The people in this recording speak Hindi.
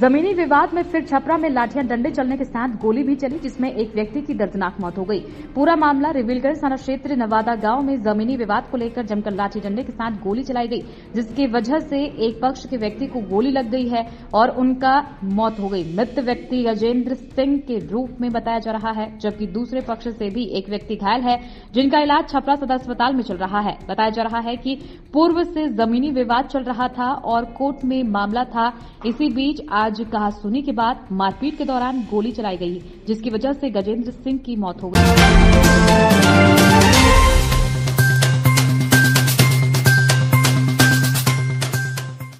जमीनी विवाद में फिर छपरा में लाठियाँ डंडे चलने के साथ गोली भी चली, जिसमें एक व्यक्ति की दर्दनाक मौत हो गई। पूरा मामला रिविलगढ़ थाना क्षेत्र नवादा गाँव में जमीनी विवाद को लेकर जमकर लाठी डंडे के साथ गोली चलाई गई, जिसकी वजह से एक पक्ष के व्यक्ति को गोली लग गई है और उनका मौत हो गई। मृत व्यक्ति गजेंद्र सिंह के रूप में बताया जा रहा है, जबकि दूसरे पक्ष से भी एक व्यक्ति घायल है, जिनका इलाज छपरा सदर अस्पताल में चल रहा है। बताया जा रहा है कि पूर्व से जमीनी विवाद चल रहा था और कोर्ट में मामला था। इसी बीच आज कहा सुनी के बाद मारपीट के दौरान गोली चलाई गई, जिसकी वजह से गजेंद्र सिंह की मौत हो गई।